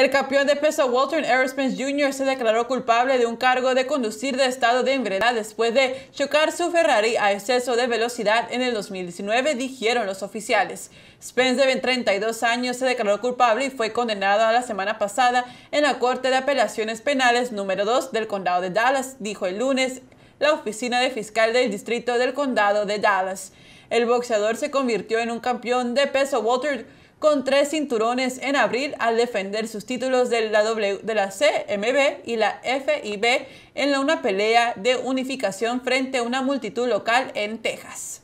El campeón de peso Walter Aerosmith Jr. se declaró culpable de un cargo de conducir de estado de embriaguez después de chocar su Ferrari a exceso de velocidad en el 2019, dijeron los oficiales. Spence, de 32 años, se declaró culpable y fue condenado la semana pasada en la Corte de Apelaciones Penales número 2 del Condado de Dallas, dijo el lunes la oficina de fiscal del distrito del Condado de Dallas. El boxeador se convirtió en un campeón de peso Walter con tres cinturones en abril al defender sus títulos de la, w, de la CMB y la FIB en una pelea de unificación frente a una multitud local en Texas.